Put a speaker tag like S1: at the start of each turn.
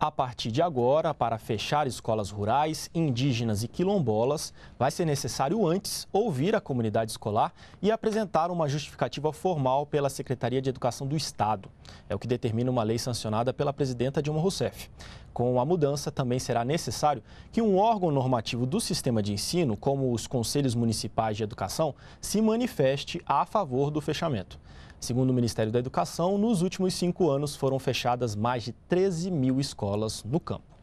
S1: A partir de agora, para fechar escolas rurais, indígenas e quilombolas, vai ser necessário antes ouvir a comunidade escolar e apresentar uma justificativa formal pela Secretaria de Educação do Estado. É o que determina uma lei sancionada pela presidenta Dilma Rousseff. Com a mudança, também será necessário que um órgão normativo do sistema de ensino, como os conselhos municipais de educação, se manifeste a favor do fechamento. Segundo o Ministério da Educação, nos últimos cinco anos foram fechadas mais de 13 mil escolas no campo.